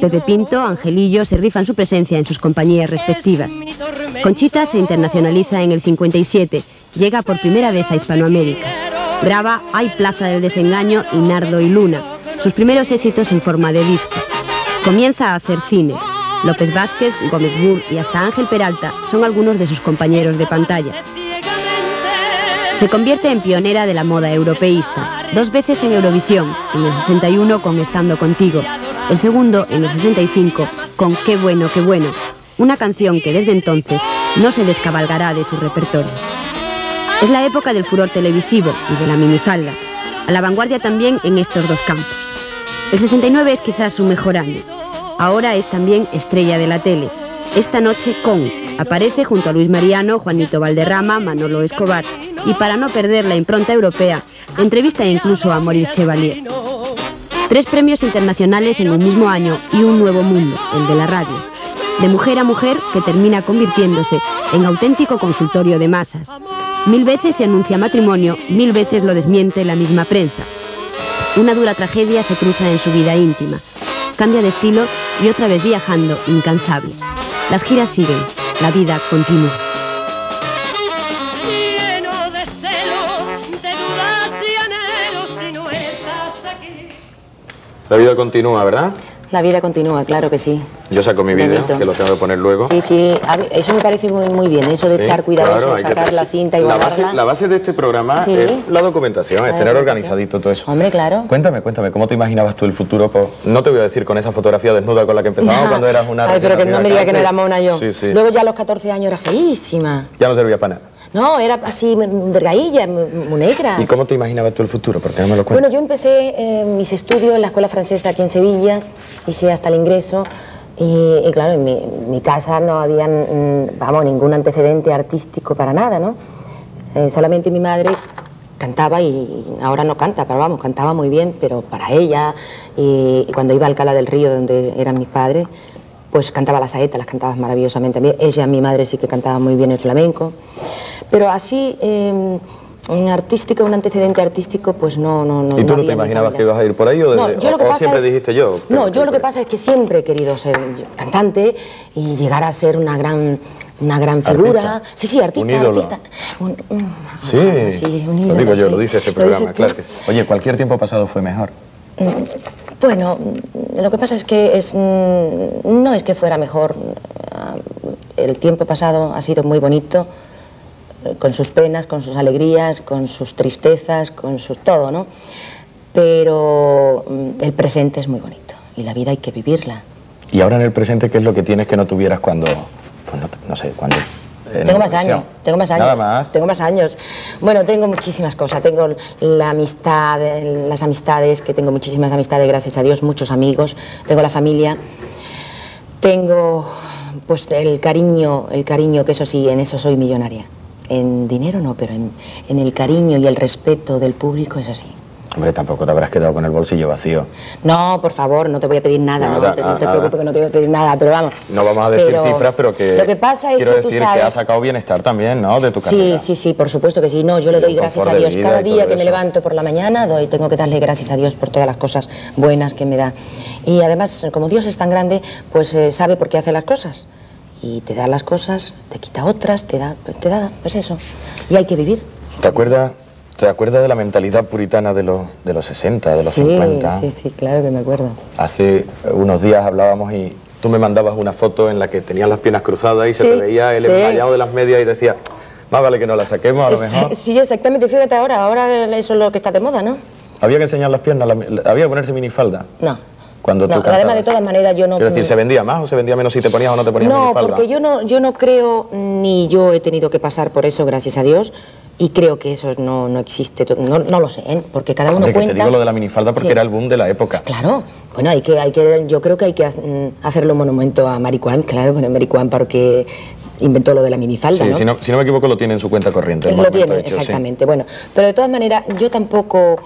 Pepe Pinto, Angelillo se rifan su presencia en sus compañías respectivas. Conchita se internacionaliza en el 57, llega por primera vez a Hispanoamérica. Graba Hay Plaza del Desengaño y Nardo y Luna, sus primeros éxitos en forma de disco. Comienza a hacer cine. López Vázquez, Gómez Bull y hasta Ángel Peralta son algunos de sus compañeros de pantalla. Se convierte en pionera de la moda europeísta, dos veces en Eurovisión, en el 61 con Estando Contigo, el segundo en el 65 con Qué bueno, qué bueno, una canción que desde entonces no se descabalgará de su repertorio. Es la época del furor televisivo y de la minifalda, a la vanguardia también en estos dos campos. El 69 es quizás su mejor año. Ahora es también estrella de la tele. Esta noche con aparece junto a Luis Mariano, Juanito Valderrama, Manolo Escobar y para no perder la impronta europea, entrevista incluso a Maurice Chevalier. Tres premios internacionales en el mismo año y un nuevo mundo, el de la radio. De mujer a mujer que termina convirtiéndose en auténtico consultorio de masas. Mil veces se anuncia matrimonio, mil veces lo desmiente la misma prensa. Una dura tragedia se cruza en su vida íntima. Cambia de estilo y otra vez viajando, incansable. Las giras siguen, la vida continúa. La vida continúa, ¿verdad? La vida continúa, claro que sí. Yo saco mi vídeo, que lo tengo que poner luego. Sí, sí, eso me parece muy, muy bien, eso de estar cuidadoso, sacar la cinta y la base, la base de este programa es la documentación, es tener organizadito todo eso. Hombre, claro. Cuéntame, cuéntame, ¿cómo te imaginabas tú el futuro? Pues, no te voy a decir con esa fotografía desnuda con la que empezamos cuando eras una... Ay, pero que no me digas que no era mona yo. Sí, sí. Luego ya a los 14 años era feísima. Ya no servía para nada. No, era así, delgadilla, muy negra. ¿Y cómo te imaginabas tú el futuro? ¿Por qué no me lo cuentas? Bueno, yo empecé eh, mis estudios en la Escuela Francesa aquí en Sevilla, hice hasta el ingreso. Y, claro, en mi, casa no había, vamos, ningún antecedente artístico para nada, ¿no? Eh, solamente mi madre cantaba y ahora no canta, pero vamos, cantaba muy bien, pero para ella, y, y cuando iba a Alcalá del Río, donde eran mis padres, pues cantaba la saeta, las cantaba maravillosamente. Ella, mi madre, sí que cantaba muy bien el flamenco. Pero así, eh, un artístico, un antecedente artístico, pues no, no, no. ¿Y tú no, te imaginabas que ibas a ir por ahí o, no, yo lo que pasa siempre dijiste yo? No, yo lo que pasa es que siempre he querido ser cantante y llegar a ser una gran una gran figura. Sí, sí, artista, artista. sí, sí lo digo yo, lo dice este programa, claro que sí. Oye, cualquier tiempo pasado fue mejor. Mm, bueno, lo que pasa es que es, mm, no es que fuera mejor. El tiempo pasado ha sido muy bonito, con sus penas, con sus alegrías, con sus tristezas, con sus todo, ¿no? Pero mm, el presente es muy bonito y la vida hay que vivirla. ¿Y ahora en el presente qué es lo que tienes que no tuvieras cuando, pues no sé, cuando tengo más años, tengo más años. Nada más. Tengo más años. Bueno, tengo muchísimas cosas. Tengo la amistad, las amistades, que tengo muchísimas amistades, gracias a Dios, muchos amigos. Tengo la familia. Tengo pues el cariño, el cariño, que eso sí, en eso soy millonaria. En dinero no, pero en, en el cariño y el respeto del público, eso sí. Hombre, tampoco te habrás quedado con el bolsillo vacío. No, por favor, no te voy a pedir nada, no, te, preocupes que no te voy a pedir nada, pero vamos. No vamos a decir cifras, pero que. Lo que pasa es quiero que decir que has sacado bienestar también, ¿no? De tu carrera. Sí, sí, sí, por supuesto que sí. No, yo le doy gracias a Dios. Cada día que me levanto por la mañana, doy, tengo que darle gracias a Dios por todas las cosas buenas que me da. Y además, como Dios es tan grande, pues eh, sabe por qué hace las cosas. Y te da las cosas, te quita otras, te da, te da, pues eso. Y hay que vivir. ¿Te acuerdas? ¿Te acuerdas de la mentalidad puritana de los, de los 60, de los 50? Sí, sí, claro que me acuerdo. Hace unos días hablábamos y tú me mandabas una foto en la que tenías las piernas cruzadas y se te veía el enmayado de las medias y decía, más vale que no la saquemos a lo mejor. Sí, exactamente, fíjate ahora, ahora eso es lo que está de moda, ¿no? ¿Había que enseñar las piernas? ¿Había que ponerse minifalda? No. Cuando no, tú además de todas maneras yo no... Quiero decir, ¿se vendía más o se vendía menos si te ponías o no te ponías minifalda? No, porque yo no, yo no creo, ni yo he tenido que pasar por eso, gracias a Dios, y creo que eso no, no existe, no, no, lo sé, ¿eh? porque cada uno cuenta... te digo lo de la minifalda porque era el boom de la época. Claro, bueno, hay que, hay que, yo creo que hay que mm, hacerle un monumento a Maricuán, claro, bueno, Maricuán porque inventó lo de la minifalda, sí, ¿no? Si, ¿no? si no me equivoco, lo tiene en su cuenta corriente. Lo tiene, exactamente. Bueno, pero de todas maneras, yo tampoco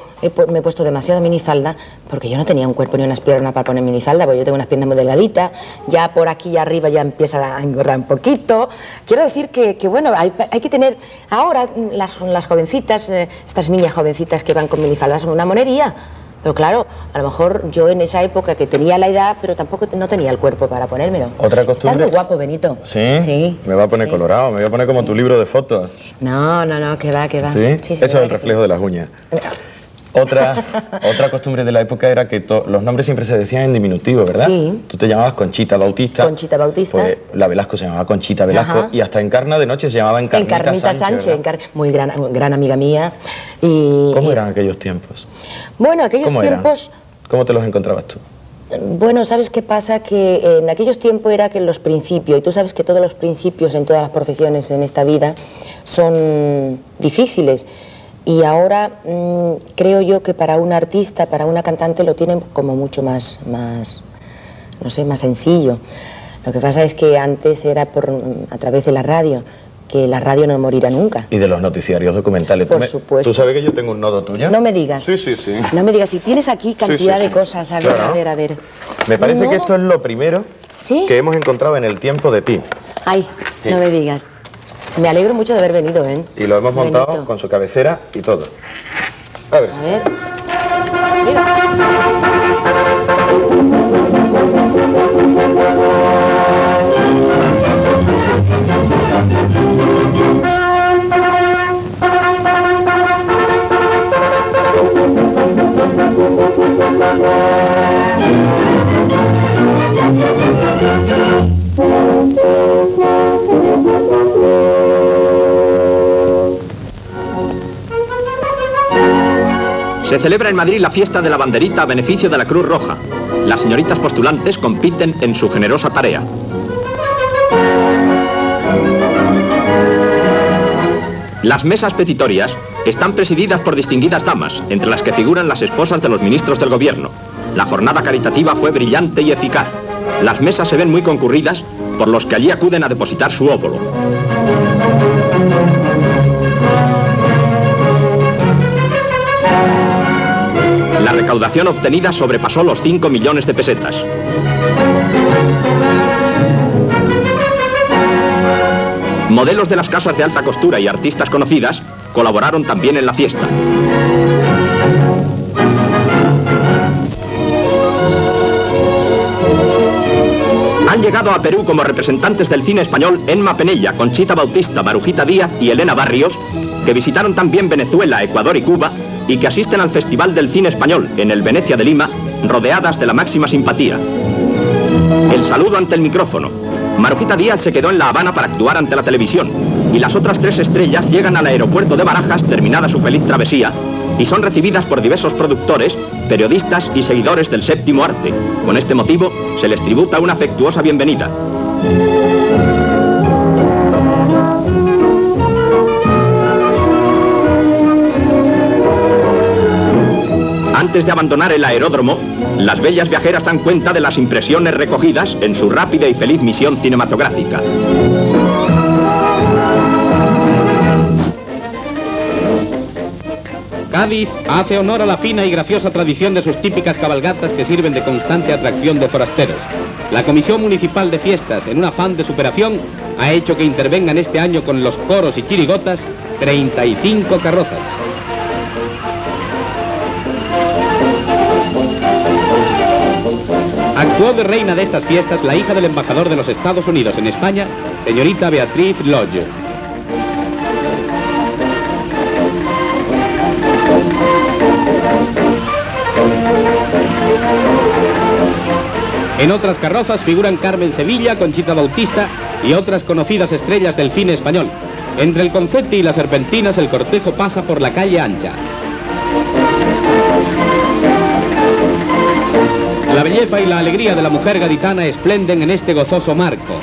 me he puesto demasiado minifalda porque yo no tenía un cuerpo ni unas piernas para poner minifalda, porque yo tengo unas piernas muy delgaditas, ya por aquí y arriba ya empieza a engordar un poquito. Quiero decir que, bueno, hay, que tener... Ahora las, las jovencitas, eh, estas niñas jovencitas que van con minifaldas, son una monería Pero claro, a lo mejor yo en esa época que tenía la edad, pero tampoco no tenía el cuerpo para ponérmelo. ¿Otra costumbre? Estás muy guapo, Benito. ¿Sí? Sí. Me va a poner colorado, me voy a poner como tu libro de fotos. No, no, no, que va, que va. ¿Sí? Eso es el reflejo de las uñas. Otra, otra costumbre de la época era que los nombres siempre se decían en diminutivo, ¿verdad? Sí. Tú te llamabas Conchita Bautista. Conchita Bautista. Pues la Velasco se llamaba Conchita Velasco y hasta Encarna de noche se llamaba Encarnita, Encarnita Sánchez. muy gran, gran amiga mía. Y, ¿Cómo eran aquellos tiempos? Bueno, aquellos tiempos... ¿Cómo te los encontrabas tú? Bueno, ¿sabes qué pasa? Que en aquellos tiempos era que los principios, y tú sabes que todos los principios en todas las profesiones en esta vida son difíciles. Y ahora mm, creo yo que para un artista, para una cantante, lo tienen como mucho más, más, no sé, más sencillo. Lo que pasa es que antes era por, a través de la radio, que la radio no morirá nunca. Y de los noticiarios documentales. Por supuesto. ¿Tú sabes que yo tengo un nodo tuyo? No me digas. Sí, sí, sí. No me digas, si tienes aquí cantidad de cosas, a ver, a ver, a ver. Me parece que esto es lo primero que hemos encontrado en el tiempo de ti. Ay, no me digas. Me alegro mucho de haber venido, ¿eh? Y lo hemos montado con su cabecera y todo. A ver. A ver. Mira. Se celebra en Madrid la fiesta de la banderita a beneficio de la Cruz Roja. Las señoritas postulantes compiten en su generosa tarea. Las mesas petitorias están presididas por distinguidas damas, entre las que figuran las esposas de los ministros del gobierno. La jornada caritativa fue brillante y eficaz. Las mesas se ven muy concurridas por los que allí acuden a depositar su óvulo. La recaudación obtenida sobrepasó los 5 millones de pesetas. Modelos de las casas de alta costura y artistas conocidas colaboraron también en la fiesta. Han llegado a Perú como representantes del cine español Enma Penella, Conchita Bautista, Marujita Díaz y Elena Barrios, que visitaron también Venezuela, Ecuador y Cuba y que asisten al Festival del Cine Español en el Venecia de Lima, rodeadas de la máxima simpatía. El saludo ante el micrófono. Marujita Díaz se quedó en La Habana para actuar ante la televisión y las otras tres estrellas llegan al aeropuerto de Barajas terminada su feliz travesía y son recibidas por diversos productores, periodistas y seguidores del séptimo arte. Con este motivo se les tributa una afectuosa bienvenida. Antes de abandonar el aeródromo, las bellas viajeras dan cuenta de las impresiones recogidas en su rápida y feliz misión cinematográfica. Cádiz hace honor a la fina y graciosa tradición de sus típicas cabalgatas que sirven de constante atracción de forasteros. La Comisión Municipal de Fiestas, en un afán de superación, ha hecho que intervengan este año con los coros y chirigotas 35 carrozas. Actuó de reina de estas fiestas la hija del embajador de los Estados Unidos en España, señorita Beatriz Lodge. En otras carrozas figuran Carmen Sevilla, Conchita Bautista y otras conocidas estrellas del cine español. Entre el confeti y las serpentinas el cortejo pasa por la calle ancha. La belleza y la alegría de la mujer gaditana esplenden en este gozoso marco.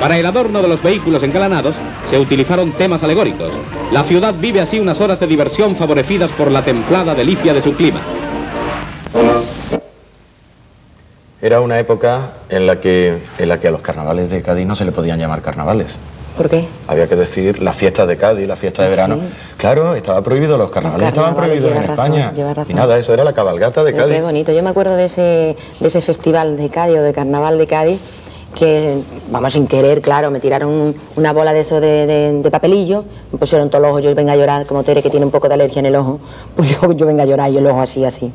Para el adorno de los vehículos engalanados se utilizaron temas alegóricos. La ciudad vive así unas horas de diversión favorecidas por la templada delicia de su clima. Era una época en la que, en la que a los carnavales de Cádiz no se le podían llamar carnavales. ¿Por qué? Había que decir las fiestas de Cádiz, la fiesta de verano. Claro, estaba prohibido, los carnavales, estaban prohibidos en España. Y nada, eso era la cabalgata de Cádiz. Qué bonito. Yo me acuerdo de ese, de ese festival de Cádiz o de carnaval de Cádiz que, vamos, sin querer, claro, me tiraron una bola de eso de, papelillo, me pusieron todo el ojo, yo venga a llorar, como Tere que tiene un poco de alergia en el ojo, pues yo, yo venga a llorar y el ojo así, así.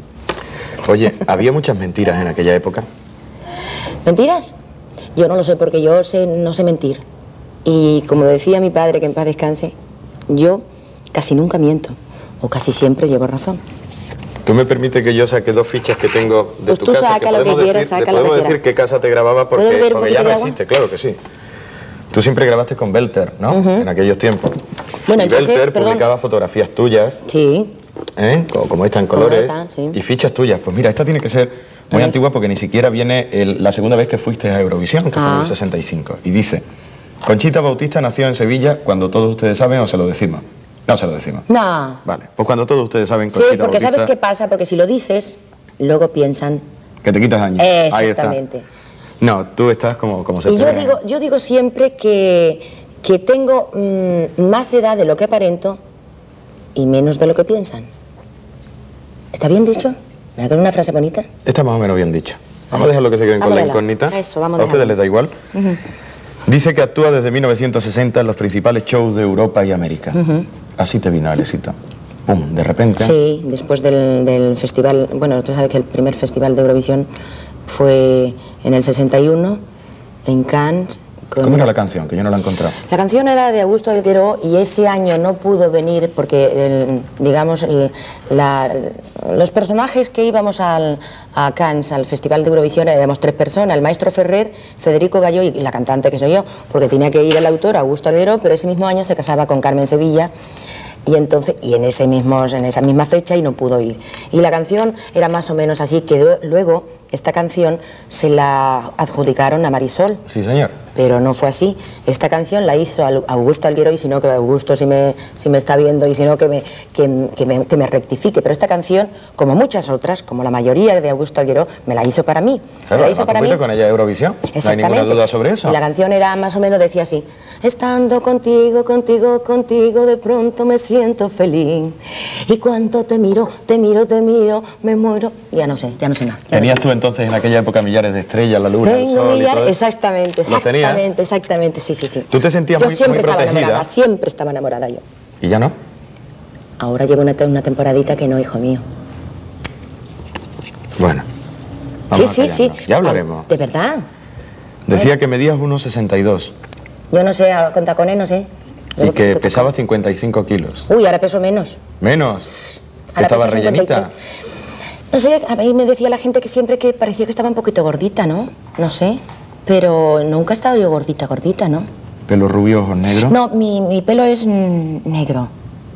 Oye, ¿había muchas mentiras en aquella época? ¿Mentiras? Yo no lo sé porque yo sé, no sé mentir. Y como decía mi padre, que en paz descanse, yo casi nunca miento o casi siempre llevo razón. ¿Tú me permites que yo saque dos fichas que tengo de pues tu tú casa? Saca lo que quieras, saca lo que decir qué casa te grababa porque, porque ya no existe, claro que sí. Tú siempre grabaste con Belter, ¿no? En aquellos tiempos. Bueno, y Belter publicaba fotografías tuyas. Sí. ¿Eh? Como, esta en colores. Y fichas tuyas. Pues mira, esta tiene que ser muy antigua porque ni siquiera viene la segunda vez que fuiste a Eurovisión, que fue en el 65. Ah. Y dice, Conchita Bautista nació en Sevilla cuando todos ustedes saben o se lo decimos. No se lo decimos. No. Vale, pues cuando todos ustedes saben Conchita Sí, porque ¿sabes qué pasa? Porque si lo dices, luego piensan... Que te quitas años. Exactamente. No, tú estás como, como se Y yo digo, yo digo siempre que, que tengo mm, más edad de lo que aparento y menos de lo que piensan. ¿Está bien dicho? ¿Me da una frase bonita? Está más o menos bien dicho. Vamos a dejar lo que se queden con la incógnita. Eso, vamos a ustedes les da igual. Dice que actúa desde 1960 en los principales shows de Europa y América. Así te vino el éxito. Pum, de repente. Sí, después del, del, festival. Bueno, tú sabes que el primer festival de Eurovisión fue en el 61 en Cannes ¿Cómo era la canción? Que yo no la he encontrado. La canción era de Augusto Alguero y ese año no pudo venir porque, digamos, los personajes que íbamos al, a Cannes, al Festival de Eurovisión, éramos tres personas, el maestro Ferrer, Federico Gallo y la cantante que soy yo, porque tenía que ir el autor, Augusto Alguero, pero ese mismo año se casaba con Carmen Sevilla y entonces y en ese mismo en esa misma fecha y no pudo ir y la canción era más o menos así que luego esta canción se la adjudicaron a Marisol. Sí señor. Pero no fue así. Esta canción la hizo Augusto Alguero y si no que Augusto si me si me está viendo y si no que me que, me, que me rectifique. Pero esta canción como muchas otras como la mayoría de Augusto Alguero me la hizo para mí. Claro, me la hizo para mí. con ella Eurovisión. No hay ninguna duda sobre eso. Y la canción era más o menos decía así. Estando contigo contigo contigo de pronto me siento feliz. Y cuando te miro, te miro, te miro, me muero. Ya no sé, ya no sé más. ¿Tenías tú entonces en aquella época millares de estrellas, la luna, el sol millares, exactamente, exactamente, exactamente, sí, sí, sí. ¿Tú te sentías yo muy, siempre estaba enamorada, siempre estaba enamorada yo. ¿Y ya no? Ahora llevo una, una temporadita que no, hijo mío. Bueno. sí, sí, sí. Ya hablaremos. ¿De verdad? Decía que medías 1,62. Yo no sé, con tacones no sé. Y que pesaba 55 kilos. Uy, ahora peso menos. ¿Menos? ¿Que estaba rellenita? No sé, a mí me decía la gente que siempre que parecía que estaba un poquito gordita, ¿no? No sé. Pero nunca he estado yo gordita, gordita, ¿no? ¿Pelo rubio, ojos negros? No, mi, mi pelo es negro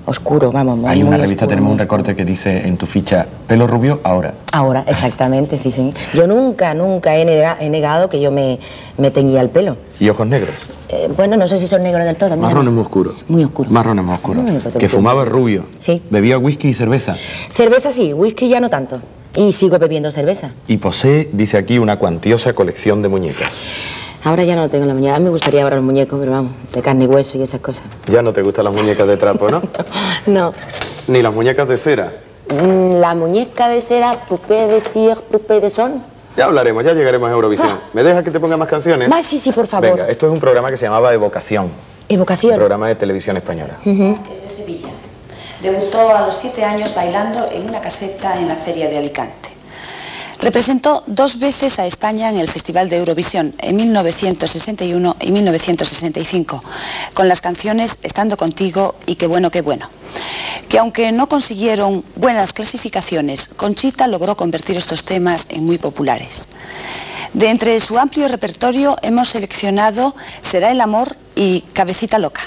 oscuro, vamos. Hay una revista, tenemos un recorte que dice en tu ficha, pelo rubio, ahora. Ahora, exactamente, sí, sí. Yo nunca, nunca he, negado que yo me, me teñía el pelo. ¿Y ojos negros? Eh, bueno, no sé si son negros del todo. Marrones muy oscuros. Muy oscuros. Marrones muy oscuros. que fumaba rubio. Sí. ¿Bebía whisky y cerveza? Cerveza sí, whisky ya no tanto. Y sigo bebiendo cerveza. Y posee, dice aquí, una cuantiosa colección de muñecas. Ahora ya no tengo la muñeca. A mí me gustaría ahora los muñecos, pero vamos, de carne y hueso y esas cosas. Ya no te gustan las muñecas de trapo, ¿no? no. ¿Ni las muñecas de cera? Mm, la muñeca de cera, poupée de cire, poupée de son. Ya hablaremos, ya llegaremos a Eurovisión. Ah. ¿Me dejas que te ponga más canciones? Más, sí, sí, por favor. Venga, esto es un programa que se llamaba Evocación. Evocación. Un programa de televisión española. Es de Sevilla. Debutó a los siete años bailando en una caseta en la feria de Alicante. Representó dos veces a España en el Festival de Eurovisión, en 1961 y 1965, con las canciones Estando contigo y Qué bueno, qué bueno. Que aunque no consiguieron buenas clasificaciones, Conchita logró convertir estos temas en muy populares. De entre su amplio repertorio hemos seleccionado Será el amor y Cabecita loca.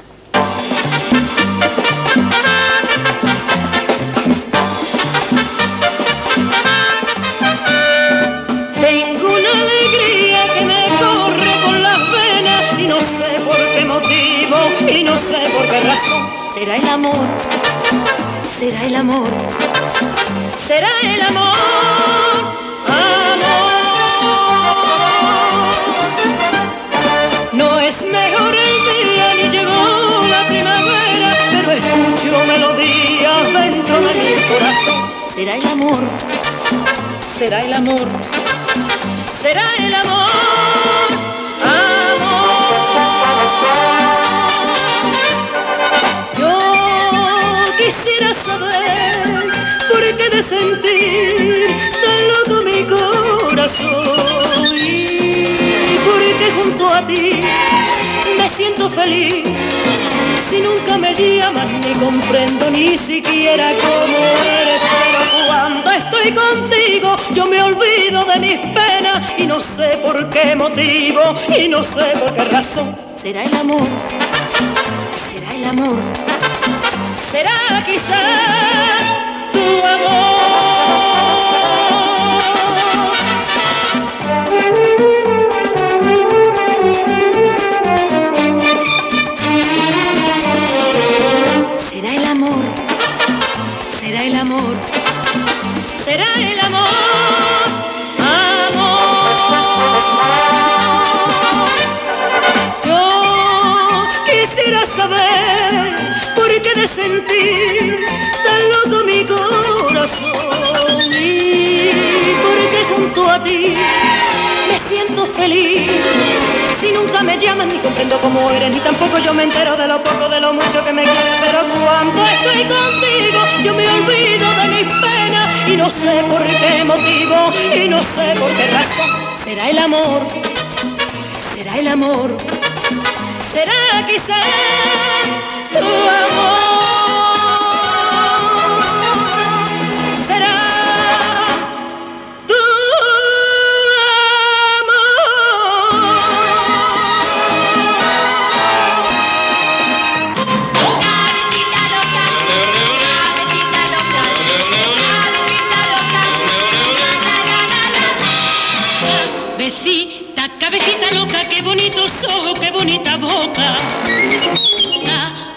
Será el amor, será el amor, será el amor, amor. No es mejor el día ni llegó la primavera, pero escucho melodías dentro de mi corazón. Será el amor, será el amor, será el amor. corazón y porque junto a ti me siento feliz. Si nunca me llamas ni comprendo ni siquiera cómo eres, pero cuando estoy contigo yo me olvido de mis penas y no sé por qué motivo y no sé por qué razón. Será el amor, será el amor, será quizás tu amor. Me siento feliz. Si nunca me llaman ni comprendo cómo eres, ni tampoco yo me entero de lo poco, de lo mucho que me quieres, pero cuando estoy contigo yo me olvido de mis penas y no sé por qué motivo y no sé por qué razón. Será el amor, será el amor, será quizás tu amor.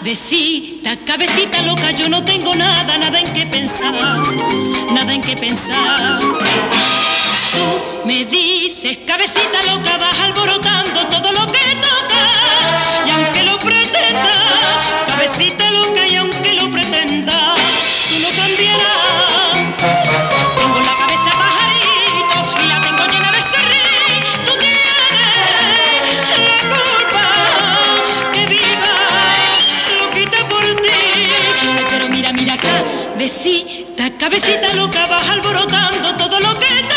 Cabecita, cabecita loca, yo no tengo nada, nada en qué pensar, nada en qué pensar. Tú me dices, cabecita loca, vas alborotando todo lo que cabecita, cabecita loca, vas alborotando todo lo que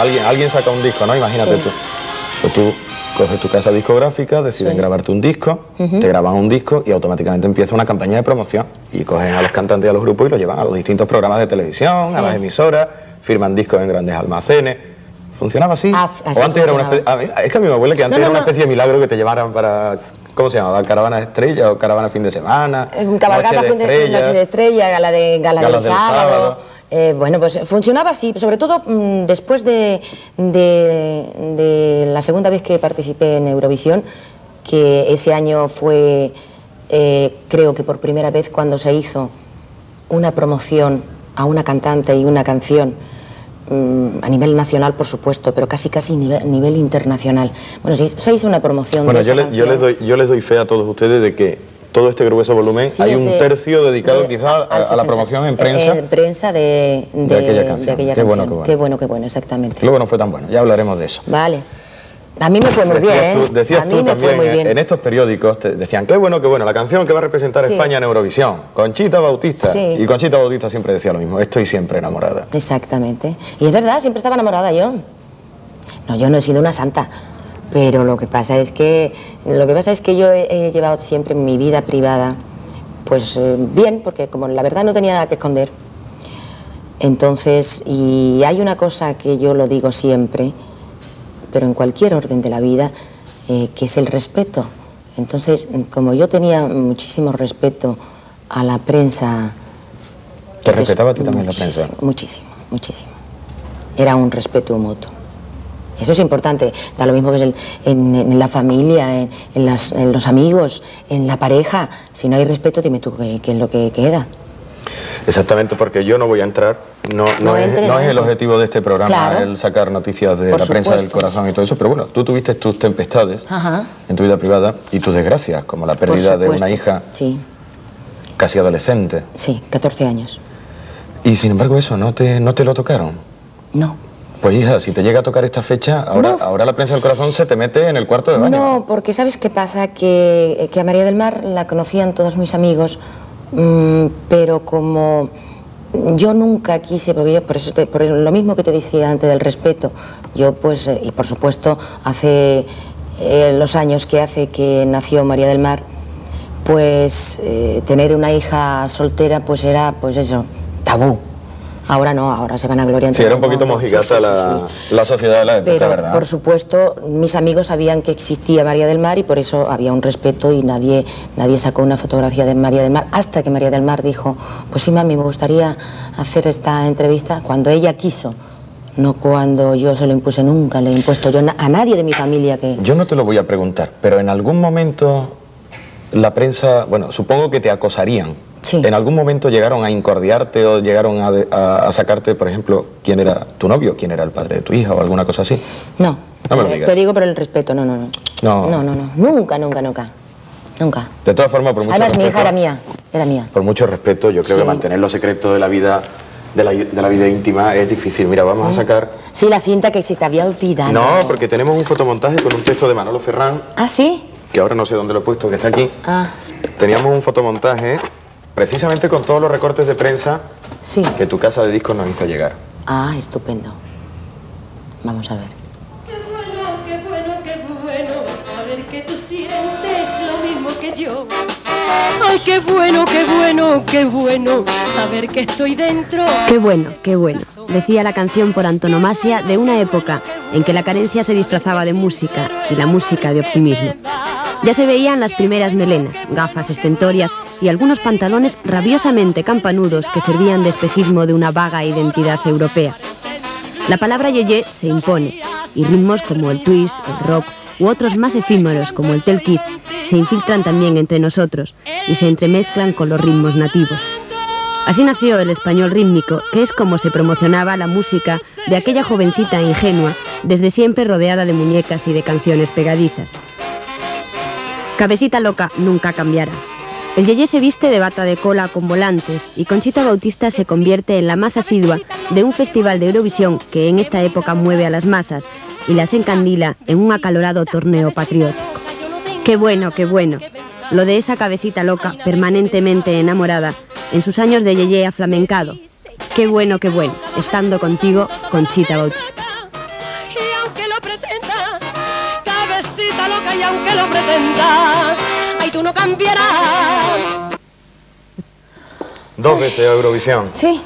alguien, alguien saca un disco, ¿no? Imagínate tú. Pues tú coges tu casa discográfica, deciden grabarte un disco, te graban un disco y automáticamente empieza una campaña de promoción. Y cogen a los cantantes y a los grupos y los llevan a los distintos programas de televisión, a las emisoras, firman discos en grandes almacenes. ¿Funcionaba así? Ah, o antes era una especie, es que a me abuela que antes era una especie de milagro que te llevaran para ¿Cómo se llamaba? ¿Caravana de estrella o caravana fin de semana? Cabalgata fin de, noche de estrella, gala de, gala, del, sábado. Eh, bueno, pues funcionaba así, sobre todo mm, después de, la segunda vez que participé en Eurovisión, que ese año fue, eh, creo que por primera vez cuando se hizo una promoción a una cantante y una canción a nivel nacional, por supuesto, pero casi casi a nivel, internacional. Bueno, se hizo una promoción bueno, yo, yo, les doy, yo les doy fe a todos ustedes de que todo este grueso volumen, hay un tercio dedicado quizás a, la promoción en prensa. En prensa de, aquella canción. qué, Bueno, qué, bueno. qué bueno, exactamente. Luego no fue tan bueno, ya hablaremos de eso. Vale. A mí me fue muy bien, ¿eh? decías tú también, en estos periódicos te decían, qué bueno, qué bueno, la canción que va a representar España en Eurovisión, Conchita Bautista. Y Conchita Bautista siempre decía lo mismo, estoy siempre enamorada. Exactamente. Y es verdad, siempre estaba enamorada yo. No, yo no he sido una santa, pero lo que pasa es que, lo que, pasa es que yo he, llevado siempre mi vida privada, pues eh, bien, porque como la verdad no tenía nada que esconder. Entonces, y hay una cosa que yo lo digo siempre, pero en cualquier orden de la vida, eh, que es el respeto. Entonces, como yo tenía muchísimo respeto a la prensa... ¿Te respetaba tú también la prensa? Muchísimo, muchísimo. Era un respeto mutuo. Eso es importante, da lo mismo que en, la familia, en, en, los amigos, en la pareja. Si no hay respeto, dime tú qué, qué es lo que queda. Exactamente, porque yo no voy a entrar, no, no, es, el objetivo de este programa el sacar noticias de la prensa del corazón y todo eso, pero bueno, tú tuviste tus tempestades en tu vida privada y tus desgracias, como la pérdida de una hija casi adolescente. Sí, 14 años. Y sin embargo eso, ¿no te, no te lo tocaron? No. Pues hija, si te llega a tocar esta fecha, ahora, ahora la prensa del corazón se te mete en el cuarto de baño. No, porque ¿sabes qué pasa? Que, que a María del Mar la conocían todos mis amigos Mm, pero como yo nunca quise, porque yo por eso por lo mismo que te decía antes del respeto, yo pues, eh, y por supuesto, hace eh, los años que hace que nació María del Mar, pues eh, tener una hija soltera pues era pues eso, tabú. Ahora no, ahora se van a gloriar. Sí, era un poquito mojigata la, la, sociedad de la época, Pero, ¿verdad? por supuesto, mis amigos sabían que existía María del Mar y por eso había un respeto y nadie, nadie sacó una fotografía de María del Mar hasta que María del Mar dijo, pues sí, mami, me gustaría hacer esta entrevista cuando ella quiso. No cuando yo se lo impuse nunca, le he impuesto yo a nadie de mi familia que... Yo no te lo voy a preguntar, pero en algún momento la prensa, bueno, supongo que te acosarían ¿En algún momento llegaron a incordiarte o llegaron a, sacarte, por ejemplo, quién era tu novio, quién era el padre de tu hija o alguna cosa así? No. No me lo digas. Te digo por el respeto, no, no, no. No. No, no, no. Nunca, nunca, nunca. Nunca. De todas formas, por mucho Además, mi hija era mía. Era mía. Por mucho respeto, yo creo que mantener los secretos de la vida de la, de la, vida íntima es difícil. Mira, vamos a sacar... Sí, la cinta que se te había olvidado. No, porque tenemos un fotomontaje con un texto de Manolo Ferrán. ¿Ah, sí? Que ahora no sé dónde lo he puesto, que está aquí. Ah. Teníamos un fotomontaje Precisamente con todos los recortes de prensa sí. que tu casa de discos nos hizo llegar. Ah, estupendo. Vamos a ver. Qué bueno, qué bueno, qué bueno saber que tú sientes lo mismo que yo. Ay, qué bueno, qué bueno, qué bueno saber que estoy dentro. Qué bueno, qué bueno. Decía la canción por antonomasia de una época en que la carencia se disfrazaba de música y la música de optimismo. Ya se veían las primeras melenas, gafas estentorias y algunos pantalones rabiosamente campanudos que servían de espejismo de una vaga identidad europea. La palabra yeye se impone y ritmos como el twist, el rock u otros más efímeros como el telkis se infiltran también entre nosotros y se entremezclan con los ritmos nativos. Así nació el español rítmico, que es como se promocionaba la música de aquella jovencita ingenua, desde siempre rodeada de muñecas y de canciones pegadizas. Cabecita loca nunca cambiará. El Yeye se viste de bata de cola con volantes y Conchita Bautista se convierte en la más asidua de un festival de Eurovisión que en esta época mueve a las masas y las encandila en un acalorado torneo patriótico. Qué bueno, qué bueno. Lo de esa cabecita loca permanentemente enamorada en sus años de Yeye aflamencado. Qué bueno, qué bueno. Estando contigo, Conchita Bautista. y aunque lo pretenda, ay, tú no cambiarás. Dos veces Eurovisión. Sí.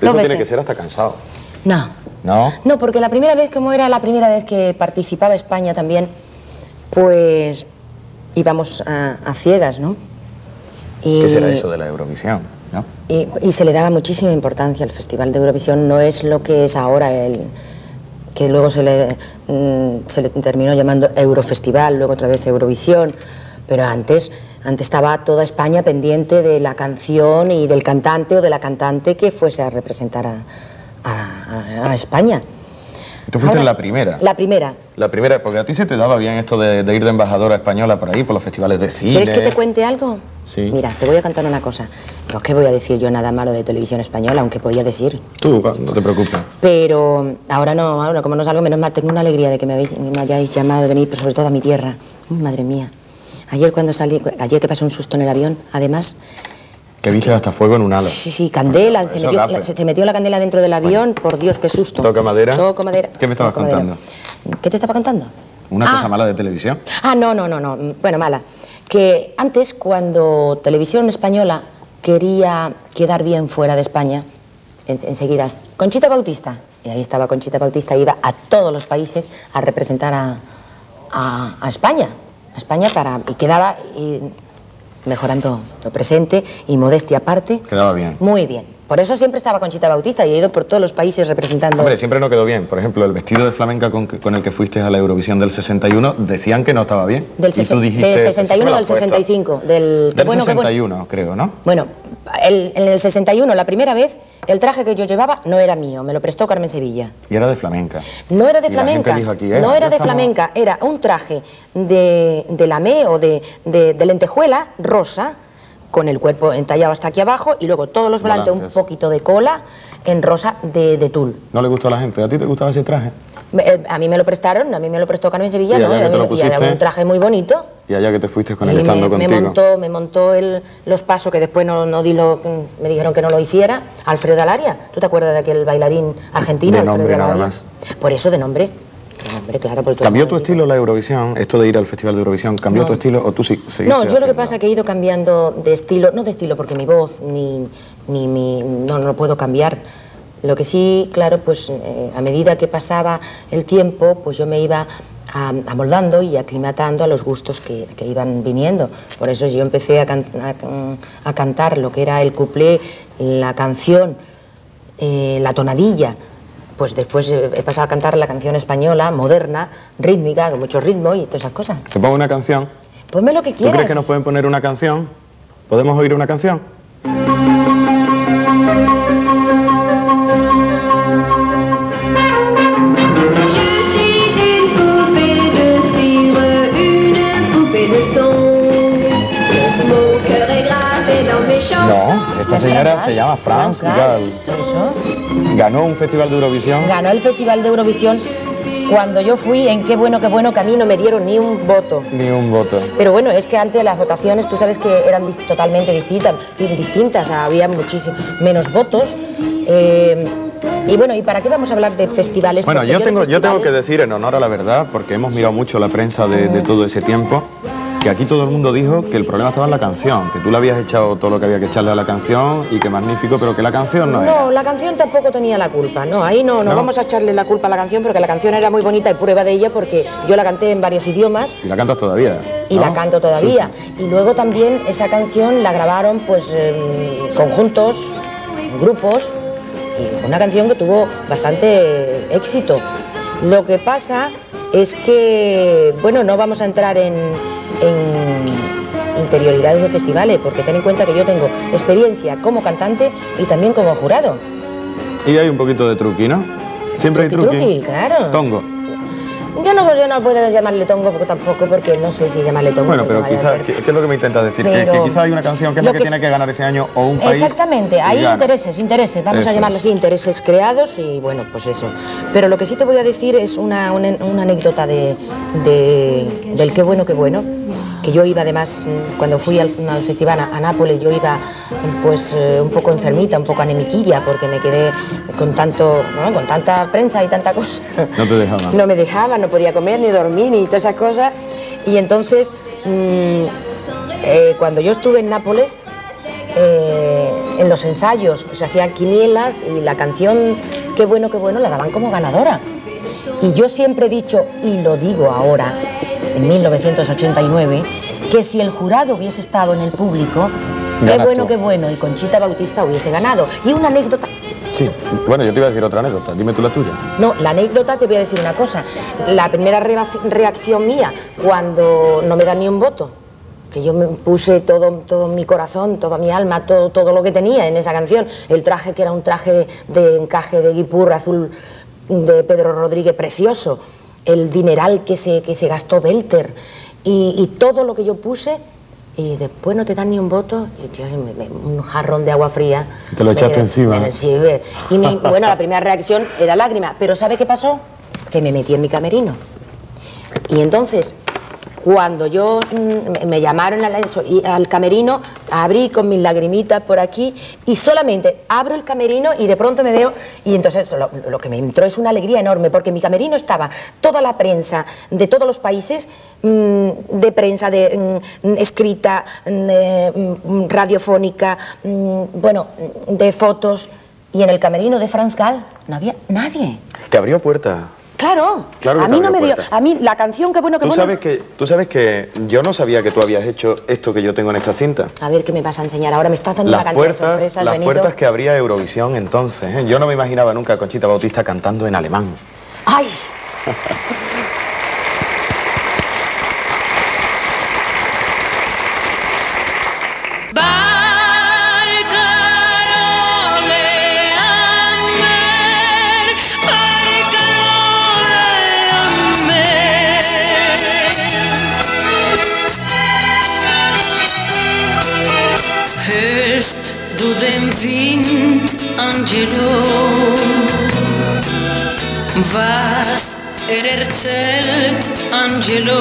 Eso tiene que ser hasta cansado. No. ¿No? No, porque la primera vez, como era la primera vez que participaba España también, pues íbamos a, ciegas, ¿no? Y, ¿Qué será eso de la Eurovisión? ¿no? Y, y, se le daba muchísima importancia al Festival de Eurovisión, no es lo que es ahora el, que luego se le, mm, se le terminó llamando Eurofestival, luego otra vez Eurovisión, pero antes, antes estaba toda España pendiente de la canción y del cantante o de la cantante que fuese a representar a, a, España. Tú fuiste en la primera. La primera. La primera, porque a ti se te daba bien esto de, ir de embajadora española por ahí, por los festivales de cine. ¿Quieres que te cuente algo? Sí. Mira, te voy a contar una cosa. No es que voy a decir yo nada malo de televisión española, aunque podía decir. Tú, no te preocupes. Pero ahora no, ahora como no salgo, menos mal, tengo una alegría de que me, habéis, me hayáis llamado de venir, pero sobre todo a mi tierra. madre mía. Ayer cuando salí, ayer que pasó un susto en el avión, además, que viste hasta fuego en un halo. Sí, sí, candela. Se, metió, se te metió la candela dentro del avión. Por Dios, qué susto. ¿Toca madera? Toco madera. ¿Qué me estabas contando? ¿Qué te estaba contando? ¿Una cosa ah. mala de televisión? Ah, no, no, no, no. Bueno, mala. Que antes, cuando Televisión Española quería quedar bien fuera de España, enseguida, Conchita Bautista. Y ahí estaba Conchita Bautista, iba a todos los países a representar a, a, España. A España para. Y quedaba mejorando lo presente y modestia aparte. Quedaba bien. Muy bien. Por eso siempre estaba Conchita Bautista y he ido por todos los países representando... Hombre, siempre no quedó bien. Por ejemplo, el vestido de flamenca con, el que fuiste a la Eurovisión del 61 decían que no estaba bien. Del, y tú dijiste, del 61 o del 65. Del, del 61, creo, ¿no? Bueno, en el 61, la primera vez, el traje que yo llevaba no era mío, me lo prestó Carmen Sevilla. Y era de flamenca. No era de flamenca. no era de flamenca, era un traje de, de lamé o de, de lentejuela rosa con el cuerpo entallado hasta aquí abajo y luego todos los volantes, un poquito de cola en rosa de, tul. ¿No le gustó a la gente? ¿A ti te gustaba ese traje? Eh, a mí me lo prestaron, a mí me lo prestó Carmen Sevilla, ¿Y, ¿no? y, era un traje muy bonito. Y allá que te fuiste con él estando me, contigo. Me montó, me montó el, los pasos que después no, no di lo, me dijeron que no lo hiciera, Alfredo Dalaria. ¿Tú te acuerdas de aquel bailarín argentino? De nombre nada más. Por eso de nombre. ¿Cambió tu estilo la Eurovisión? Esto de ir al Festival de Eurovisión, ¿cambió tu estilo o tú sí No, yo lo que pasa es que he ido cambiando de estilo, no de estilo porque mi voz ni, ni mi... no, no lo puedo cambiar. Lo que sí, claro, pues eh, a medida que pasaba el tiempo, pues yo me iba amoldando y aclimatando a los gustos que, iban viniendo. Por eso yo empecé a, a, cantar lo que era el cuplé, la canción, eh, la tonadilla, pues después he pasado a cantar la canción española, moderna, rítmica, con mucho ritmo y todas esas cosas. ¿Te pongo una canción? Ponme lo que quieras. ¿Tú crees que nos pueden poner una canción? ¿Podemos oír una canción? Esta señora se llama Franz Gall. ¿Eso? Ganó un festival de Eurovisión. Ganó el festival de Eurovisión cuando yo fui, en qué bueno, qué bueno que a mí no me dieron ni un voto. Ni un voto. Pero bueno, es que antes de las votaciones tú sabes que eran totalmente distintas, distintas, había muchísimo menos votos. Eh, y bueno, ¿y para qué vamos a hablar de festivales? Bueno, yo, tengo, yo tengo que decir en honor a la verdad, porque hemos mirado mucho la prensa de, de todo ese tiempo, que aquí todo el mundo dijo que el problema estaba en la canción, que tú le habías echado todo lo que había que echarle a la canción y que magnífico, pero que la canción no, No, la canción tampoco tenía la culpa, no, ahí no, no, vamos a echarle la culpa a la canción porque la canción era muy bonita y prueba de ella porque yo la canté en varios idiomas. Y la cantas todavía. Y la canto todavía. Y luego también esa canción la grabaron pues conjuntos, grupos, y una canción que tuvo bastante éxito. Lo que pasa es que, bueno, no vamos a entrar en en interioridades de festivales, porque ten en cuenta que yo tengo experiencia como cantante y también como jurado. Y hay un poquito de truqui, ¿no? Siempre hay truqui. truqui claro. Tongo. Yo no, yo no puedo llamarle tongo tampoco, porque no sé si llamarle tongo. Bueno, pero quizás, ¿qué, es lo que me intentas decir? que, quizás hay una canción que es la que, tiene que ganar ese año o un país. Exactamente, hay intereses, intereses, vamos a llamarle así, intereses creados y bueno, pues eso. Pero lo que sí te voy a decir es una, una, anécdota de, de, del qué bueno, qué bueno que yo iba además, cuando fui al, festival a, Nápoles, yo iba pues eh, un poco enfermita, un poco anemiquilla, porque me quedé con tanto, con tanta prensa y tanta cosa. No te dejaban. No me dejaban, no podía comer, ni dormir, ni todas esas cosas. Y entonces, mm, eh, cuando yo estuve en Nápoles, eh, en los ensayos se hacían quinielas y la canción Qué bueno, qué bueno la daban como ganadora. Y yo siempre he dicho, y lo digo ahora, en 1989, que si el jurado hubiese estado en el público, qué bueno, qué bueno, y Conchita Bautista hubiese ganado. Y una anécdota Sí, bueno, yo te iba a decir otra anécdota, dime tú la tuya. No, la anécdota te voy a decir una cosa. La primera reacción mía cuando no me dan ni un voto, que yo me puse todo, todo mi corazón, toda mi alma, todo, todo lo que tenía en esa canción, el traje que era un traje de, encaje de guipur azul de Pedro Rodríguez precioso, el dineral que se, que se gastó Belter y, y todo lo que yo puse y después no te dan ni un voto, y yo, me- me- un jarrón de agua fría. Te lo echaste encima. me- sí, ve. y mi- bueno, la primera reacción era lágrima, pero ¿sabe qué pasó? Que me metí en mi camerino. Y entonces, cuando yo mm, me llamaron al, camerino, abrí con mis lagrimitas por aquí y solamente abro el camerino y de pronto me veo y entonces lo, que me entró es una alegría enorme porque en mi camerino estaba toda la prensa de todos los países, mm, de prensa de mm, escrita, radiofónica, bueno, de fotos y en el camerino de Franz Gall no había nadie. Te abrió puerta. Claro, Claro a mí no me dio, a mí la canción que bueno que ¿Tú bueno. sabes que, tú sabes que yo no sabía que tú habías hecho esto que yo tengo en esta cinta. A ver qué me vas a enseñar ahora, me estás dando una Las cantidad de puertas, sorpresas, las Benito. puertas que abría Eurovisión entonces. ¿eh? Yo no me imaginaba nunca a Conchita Bautista cantando en alemán. ¡Ay! vercelt angelo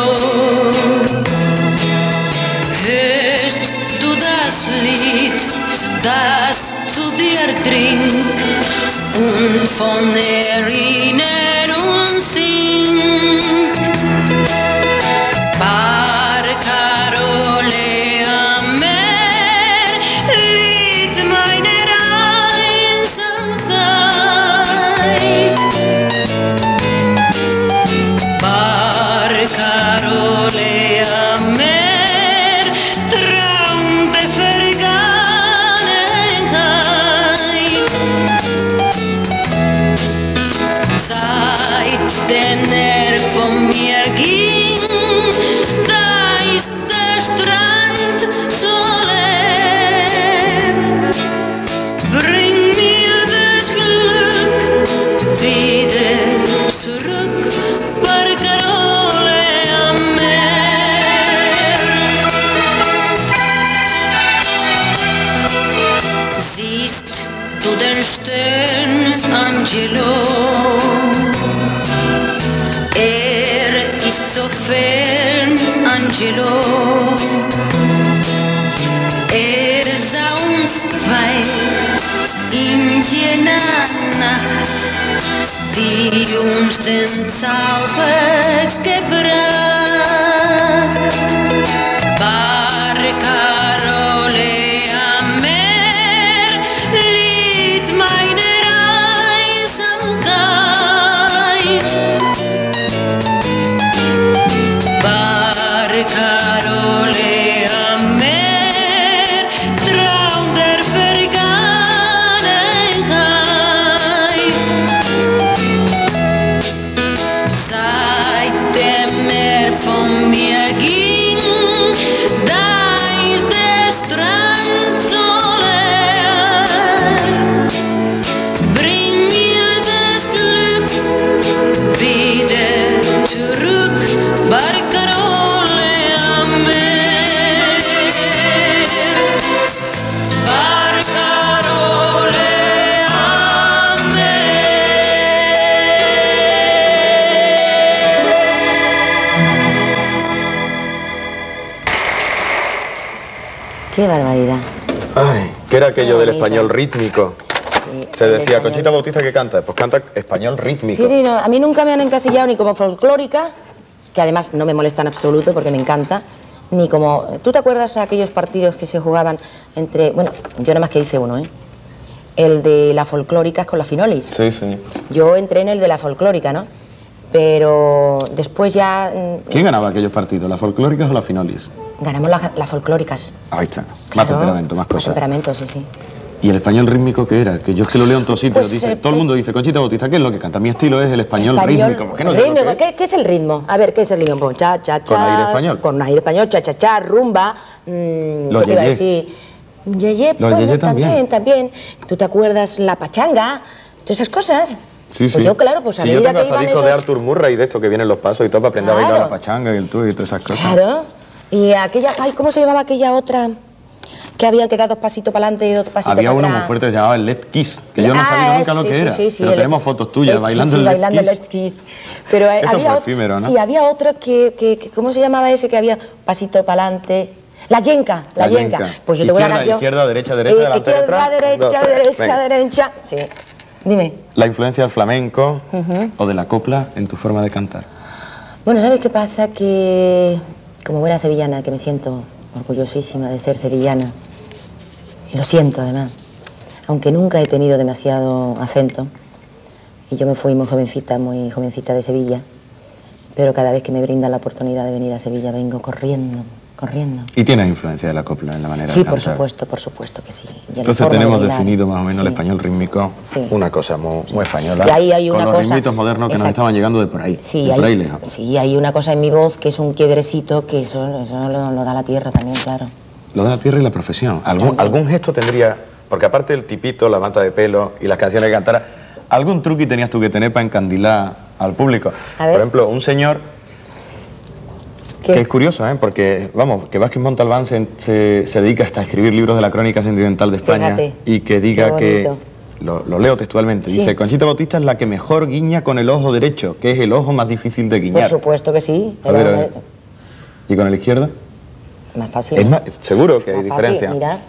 ¡Qué barbaridad! Ay, ¿qué era aquello Qué del español rítmico? Sí, Se decía, español. Conchita Bautista, ¿qué canta? Pues canta español rítmico. Sí, sí, no, a mí nunca me han encasillado ni como folclórica, que además no me molesta en absoluto porque me encanta, ni como... ¿Tú te acuerdas aquellos partidos que se jugaban entre... Bueno, yo nada más que hice uno, ¿eh? El de la folclórica con la finolis. Sí, sí. Yo entré en el de la folclórica, ¿no? Pero después ya mm, ¿Quién ganaba aquellos partidos, las folclóricas o las finolis? Ganamos las las folclóricas. Ahí está. Más Claro, temperamento, más cosas. temperamento, sí, sí. ¿Y el español rítmico qué era? Que yo es que lo leo en todos sitios. Pues, dice, eh, todo el mundo dice, Conchita Bautista, ¿qué es lo que canta? Mi estilo es el español, rítmico. ¿Por qué no rítmico? ¿Qué, qué es el ritmo? A ver, ¿qué es el ritmo? Cha, cha, cha. Con aire español. Con aire español, cha, cha, cha, rumba. mm, Los ¿Qué te iba a decir? Yeye, Los bueno, yeye también, también. también. ¿Tú te acuerdas la pachanga? Todas esas cosas. Sí, Pues sí. yo, claro, pues a sí, yo medida tengo que hasta iban discos de esos- Arthur Murray de esto que vienen los pasos y todo para aprender a bailar Claro. la pachanga y el tú y todas esas cosas. Claro. Y aquella, ay, ¿cómo se llamaba aquella otra? Que había que dar dos pasitos para adelante y dos pasitos Había para uno atrás. muy fuerte que se llamaba el Let Kiss, que yo no Ah, sabía nunca lo que sí, era. sí, sí, pero tenemos fotos tuyas es- bailando el sí, Let bailando Kiss. Kiss. Pero eh, Eso había fue efímero, ¿no? Sí, había otro que, que- que- ¿cómo se llamaba ese que había pasito para adelante? La yenca, la, La yenca. yenca. Pues yo tengo una canción. izquierda, derecha, derecha, Eh, delante, izquierda, derecha, derecha, Venga. derecha. Sí. Dime. La influencia del flamenco o de la copla en tu forma de cantar. Bueno, ¿sabes qué pasa? Que como buena sevillana, que me siento orgullosísima de ser sevillana, y lo siento además, aunque nunca he tenido demasiado acento, y yo me fui muy jovencita, muy jovencita de Sevilla, pero cada vez que me brindan la oportunidad de venir a Sevilla vengo corriendo, corriendo. Y tienes influencia de la copla en la manera Sí, de por cantar. supuesto, por supuesto que sí. Entonces de tenemos definido más o menos el Sí. español rítmico, Sí. una cosa muy, muy española. Y ahí hay con una los cosa- ritmitos modernos que nos Exacto. estaban llegando de por ahí, Sí, de por ahí lejos. sí, hay una cosa en mi voz que es un quiebrecito que eso, eso lo, lo da la tierra también, claro. Lo de la tierra y la profesión. ¿Algún, También. algún gesto tendría, porque aparte del tipito, la mata de pelo y las canciones que cantara, ¿algún truqui tenías tú que tener para encandilar al público? Por ejemplo, un señor Que es curioso, ¿eh? porque, vamos, que Vázquez Montalbán se, se- se dedica hasta a escribir libros de la crónica sentimental de España Fíjate, y que diga que, lo, lo leo textualmente, Sí. dice, Conchita Bautista es la que mejor guiña con el ojo derecho, que es el ojo más difícil de Por guiñar. supuesto que sí. A ver, a ver. ¿Y con el izquierdo? Más fácil. Es más, seguro que hay Más fácil, diferencia. Mira,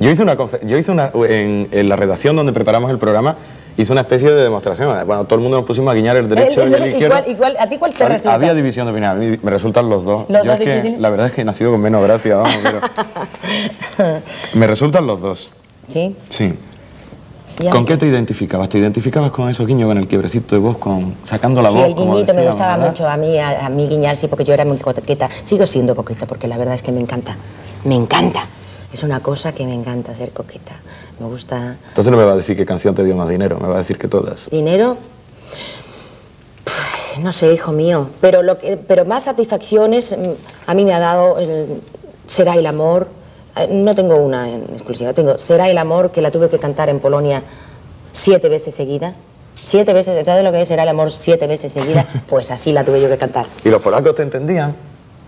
Yo hice una, yo hice una en, en la redacción donde preparamos el programa, hice una especie de demostración. Bueno, todo el mundo nos pusimos a guiñar el derecho El- y el el- izquierdo. igual- igual- ¿a ti cuál te Había- resulta? Había división de opinión, a mí me resultan los dos. ¿Los Yo dos es que, difíciles? la verdad es que he nacido con menos gracia, vamos, pero... me resultan los dos, ¿sí? sí. ¿Con qué te identificabas? ¿Te identificabas con esos guiños, con el quiebrecito de voz, con sacando la sí, voz? el como guiñito me gustaba ¿verdad? mucho a mí, a, a mí guiñar sí, porque yo era muy coqueta. Sigo siendo coqueta porque la verdad es que me encanta. Me encanta. Es una cosa que me encanta ser coqueta. Me gusta Entonces no me va a decir qué canción te dio más dinero, me va a decir que todas. dinero. Pff, No sé, hijo mío, pero lo que, pero más satisfacciones mm, a mí me ha dado el Será el amor. Eh, No tengo una en exclusiva, tengo Será el amor que la tuve que cantar en Polonia siete veces seguida. Siete veces, ¿sabes lo que es Será el amor siete veces seguida? Pues así la tuve yo que cantar. ¿Y los polacos te entendían?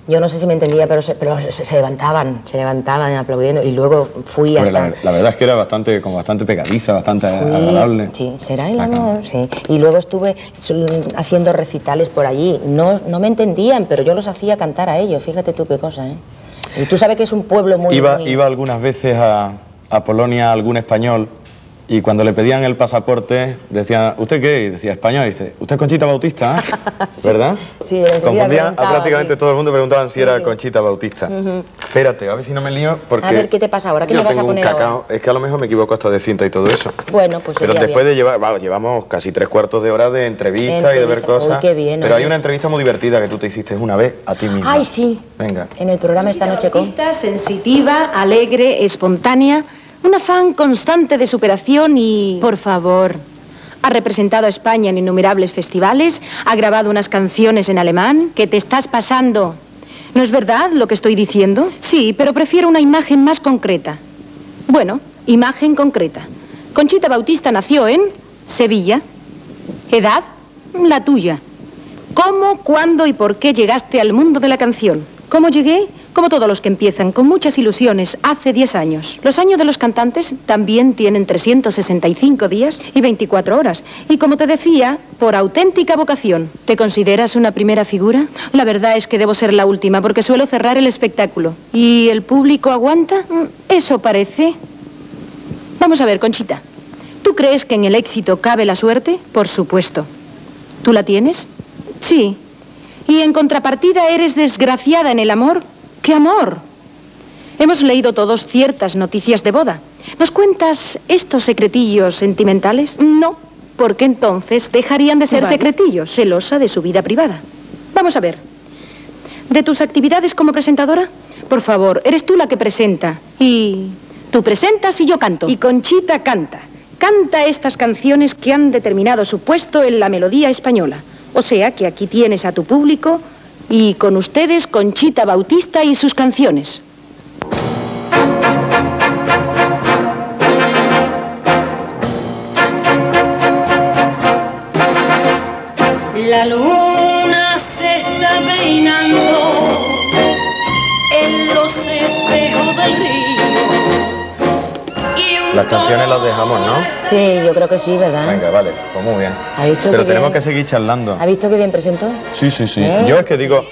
Yo no sé si me entendía, pero se, pero se, se levantaban, se levantaban aplaudiendo y luego fui hasta... la, la verdad es que era bastante, como bastante pegadiza, bastante Fui- agradable. Sí, será el Ah, amor, sí. Y luego estuve haciendo recitales por allí. No, no me entendían, pero yo los hacía cantar a ellos. Fíjate tú qué cosa, ¿eh? Y tú sabes que es un pueblo muy... iba, muy- iba algunas veces a, a Polonia algún español y cuando le pedían el pasaporte decían, ¿usted qué? Y decía español. Y dice, ¿usted es Conchita Bautista? ¿eh?". ¿Verdad? Sí, enseguida Confundía, a prácticamente sí. todo el mundo preguntaban si Sí, era sí. Conchita Bautista. Espérate, a ver si no me lío porque... A ver, ¿qué te pasa ahora? ¿Qué yo me vas a tengo un poner cacao. Es que a lo mejor me equivoco hasta de cinta y todo eso. Bueno, pues Pero después bien. de llevar, vamos, llevamos casi tres cuartos de hora de entrevista y de ver Entrevista. Uy, cosas. qué bien, Pero hay oye. una entrevista muy divertida que tú te hiciste una vez a ti misma. Ay, sí. Venga. En el programa esta noche con... Sensitiva, alegre, espontánea, un afán constante de superación y... Por favor. Ha representado a España en innumerables festivales, ha grabado unas canciones en alemán. ¿Qué te estás pasando? ¿No es verdad lo que estoy diciendo? Sí, pero prefiero una imagen más concreta. Bueno, imagen concreta. Conchita Bautista nació en Sevilla. ¿Edad? La tuya. ¿Cómo, cuándo y por qué llegaste al mundo de la canción? ¿Cómo llegué? Como todos los que empiezan, con muchas ilusiones, hace 10 años. Los años de los cantantes también tienen 365 días y 24 horas. Y como te decía, por auténtica vocación. ¿Te consideras una primera figura? La verdad es que debo ser la última, porque suelo cerrar el espectáculo. ¿Y el público aguanta? Mm, Eso parece. Vamos a ver, Conchita. ¿Tú crees que en el éxito cabe la suerte? Por supuesto. ¿Tú la tienes? Sí. ¿Y en contrapartida eres desgraciada en el amor? ¿Qué amor? Hemos leído todos ciertas noticias de boda. ¿Nos cuentas estos secretillos sentimentales? No, porque entonces dejarían de ser Vale. secretillos, celosa de su vida privada. Vamos a ver. ¿De tus actividades como presentadora? Por favor, eres tú la que presenta. Y tú presentas y yo canto. Y Conchita canta canta estas canciones que han determinado su puesto en la melodía española. O sea que aquí tienes a tu público y con ustedes Conchita Bautista y sus canciones. La luz. Las canciones las dejamos, ¿no? Sí, yo creo que sí, ¿verdad? Venga, vale, pues muy bien. ¿Ha visto Pero que tenemos bien? que seguir charlando. ¿Ha visto qué bien presentó? Sí, sí, sí. ¿Eh? Yo es que digo,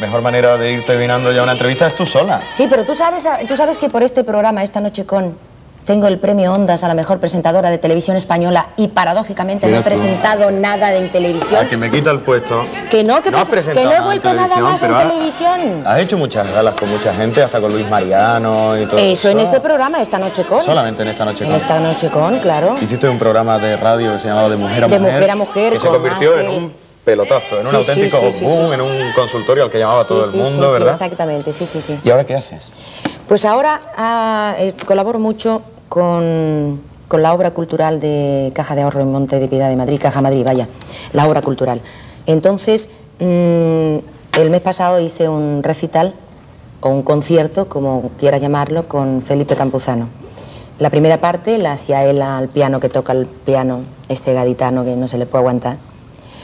mejor manera de ir terminando ya una entrevista es tú sola. Sí, pero tú sabes, tú sabes que por este programa, esta noche con, tengo el premio Ondas a la mejor presentadora de televisión española y paradójicamente no he tú. presentado nada en televisión. A que me quita el puesto. Que no, que, no has prese- presentado que no he en vuelto nada más en has- televisión. Has hecho muchas galas con mucha gente, hasta con Luis Mariano y todo Eso en ese programa, esta noche con. Solamente en esta noche En con. esta noche con, claro. Hiciste un programa de radio que se llamaba De Mujer a De Mujer. Mujer a Mujer, Que se con convirtió en un pelotazo, en Sí, un auténtico sí, sí, boom, en un consultorio al que llamaba todo el mundo, ¿verdad? exactamente, sí, sí, sí. ¿Y ahora qué haces? Pues ahora ah, colaboro mucho con, con la obra cultural de Caja de Ahorro en Monte de Piedad de Madrid, Caja Madrid, vaya, la obra cultural. Entonces, mm, el mes pasado hice un recital o un concierto, como quieras llamarlo, con Felipe Campuzano. La primera parte la hacía él al piano, que toca el piano, este gaditano que no se le puede aguantar,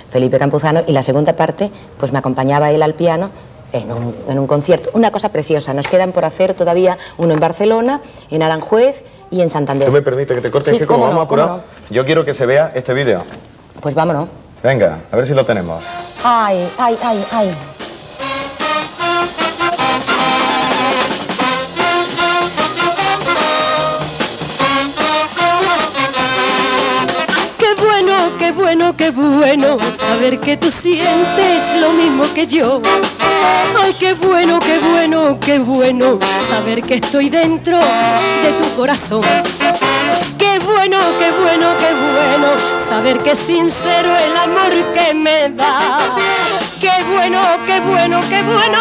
Felipe Campuzano, y la segunda parte, pues me acompañaba él al piano en un, en un concierto. Una cosa preciosa, nos quedan por hacer todavía uno en Barcelona, en Aranjuez y en Santander. ¿Tú me permites que te corte? Sí, es que como vamos no, apurados, yo quiero que se vea este vídeo. Pues vámonos. Venga, a ver si lo tenemos. Ay, ay, ay, ay. Qué bueno, qué bueno saber que tú sientes lo mismo que yo. Ay, qué bueno, qué bueno, qué bueno saber que estoy dentro de tu corazón. Qué bueno, qué bueno, qué bueno saber que es sincero el amor que me da. Qué bueno, qué bueno, qué bueno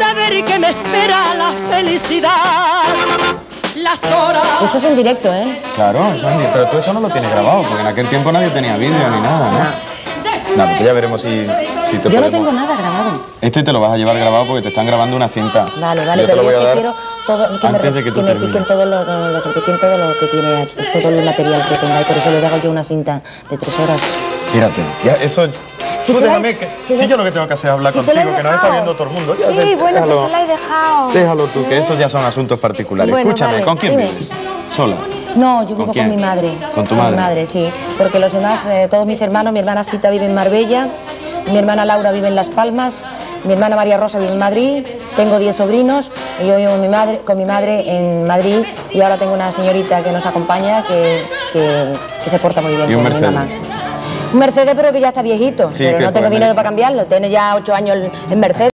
saber que me espera la felicidad. Las horas. Eso es en directo, ¿eh? Claro, eso es- pero tú eso no lo tienes grabado, porque en aquel tiempo nadie tenía vídeo ni nada, ¿no? No, pues ya veremos si, si te Yo no tengo nada grabado. Este te lo vas a llevar grabado porque te están grabando una cinta. Vale, vale, Yo te pero lo voy yo a dar quiero todo, que me, antes de que que tú me termines. piquen todo lo, lo- lo- que todo lo que tiene, todo el material que tenga, y por eso les hago yo una cinta de tres horas. Fíjate, ya eso... Si tú déjame que... si se- yo lo que tengo que hacer es hablar si contigo, que nos está viendo todo el mundo. Ya Sí, sé, bueno, déjalo. pues se la he dejado. Déjalo tú, que esos ya son asuntos particulares. Bueno, Escúchame, vale, ¿con quién dime. vives? ¿Sola? No, yo vivo con, mi madre. ¿Con tu mi madre? madre, sí. Porque los demás, eh, todos mis hermanos, mi hermana Sita vive en Marbella, mi hermana Laura vive en Las Palmas, mi hermana María Rosa vive en Madrid, tengo 10 sobrinos, y yo vivo con mi madre, con mi madre en Madrid y ahora tengo una señorita que nos acompaña que, que- que se porta muy bien ¿Y un con mi mamá. Mercedes, pero que ya está viejito, Sí, pero no tengo dinero para cambiarlo, tiene ya 8 años en Mercedes.